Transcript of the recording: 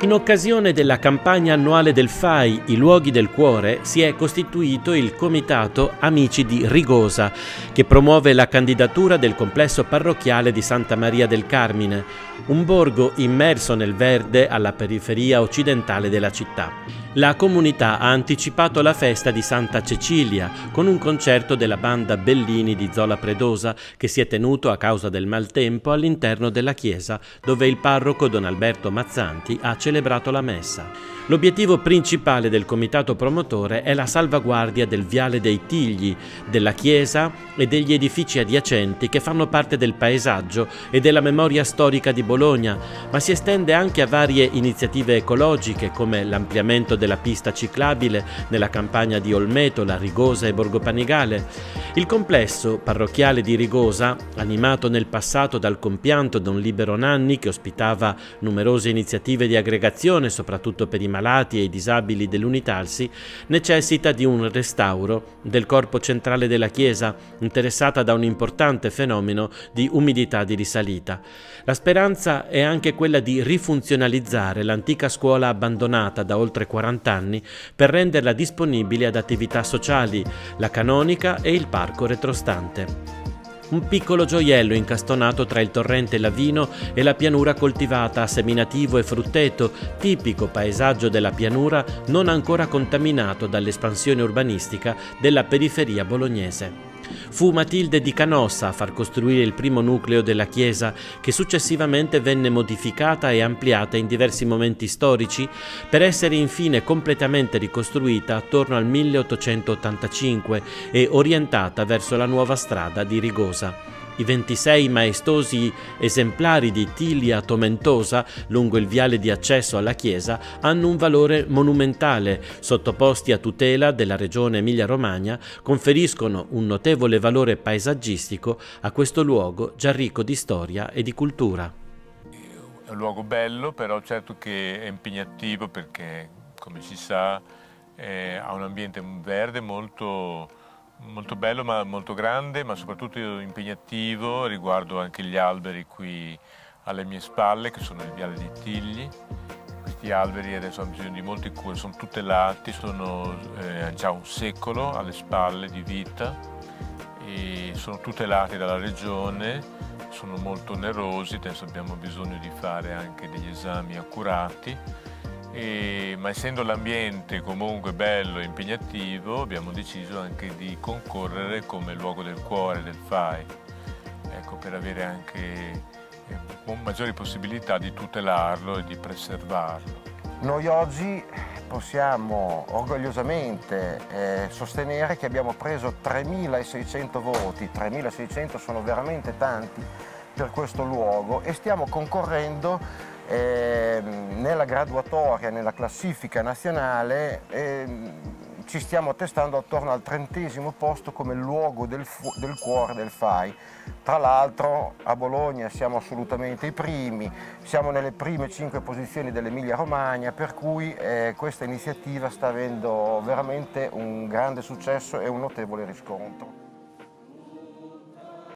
In occasione della campagna annuale del FAI I luoghi del cuore si è costituito il comitato Amici di Rigosa che promuove la candidatura del complesso parrocchiale di Santa Maria del Carmine, un borgo immerso nel verde alla periferia occidentale della città. La comunità ha anticipato la festa di Santa Cecilia con un concerto della banda Bellini di Zola Predosa che si è tenuto a causa del maltempo all'interno della chiesa dove il parroco Don Alberto Mazzanti ha celebrato la messa. L'obiettivo principale del comitato promotore è la salvaguardia del Viale dei Tigli, della chiesa e degli edifici adiacenti che fanno parte del paesaggio e della memoria storica di Bologna, ma si estende anche a varie iniziative ecologiche come l'ampliamento della pista ciclabile nella campagna di Olmetola, Rigosa e Borgo Panigale. Il complesso parrocchiale di Rigosa, animato nel passato dal compianto Don Libero Nanni che ospitava numerose iniziative di aggregazione soprattutto per i malati e i disabili dell'Unitalsi, necessita di un restauro del corpo centrale della chiesa, interessata da un importante fenomeno di umidità di risalita. La speranza è anche quella di rifunzionalizzare l'antica scuola abbandonata da oltre 40 anni per renderla disponibile ad attività sociali, la canonica e il parco retrostante un piccolo gioiello incastonato tra il torrente Lavino e la pianura coltivata a seminativo e frutteto, tipico paesaggio della pianura non ancora contaminato dall'espansione urbanistica della periferia bolognese. Fu Matilde di Canossa a far costruire il primo nucleo della chiesa, che successivamente venne modificata e ampliata in diversi momenti storici, per essere infine completamente ricostruita attorno al 1885 e orientata verso la nuova strada di Rigosa. I 26 maestosi esemplari di Tilia tomentosa lungo il viale di accesso alla chiesa hanno un valore monumentale, sottoposti a tutela della regione Emilia-Romagna, conferiscono un notevole valore paesaggistico a questo luogo già ricco di storia e di cultura. È un luogo bello, però certo che è impegnativo perché, come si sa, ha un ambiente verde molto molto bello ma molto grande, ma soprattutto impegnativo, riguardo anche gli alberi qui alle mie spalle, che sono il viale di Tigli. Questi alberi adesso hanno bisogno di molte cure, sono tutelati, sono eh, già un secolo alle spalle di vita e sono tutelati dalla regione, sono molto onerosi, adesso abbiamo bisogno di fare anche degli esami accurati e, ma essendo l'ambiente comunque bello e impegnativo abbiamo deciso anche di concorrere come luogo del cuore del FAI, ecco, per avere anche eh, maggiori possibilità di tutelarlo e di preservarlo. Noi oggi possiamo orgogliosamente eh, sostenere che abbiamo preso 3.600 voti, 3.600 sono veramente tanti per questo luogo e stiamo concorrendo eh, nella graduatoria, nella classifica nazionale eh, ci stiamo attestando attorno al trentesimo posto come luogo del, del cuore del FAI. Tra l'altro a Bologna siamo assolutamente i primi, siamo nelle prime cinque posizioni dell'Emilia Romagna, per cui eh, questa iniziativa sta avendo veramente un grande successo e un notevole riscontro.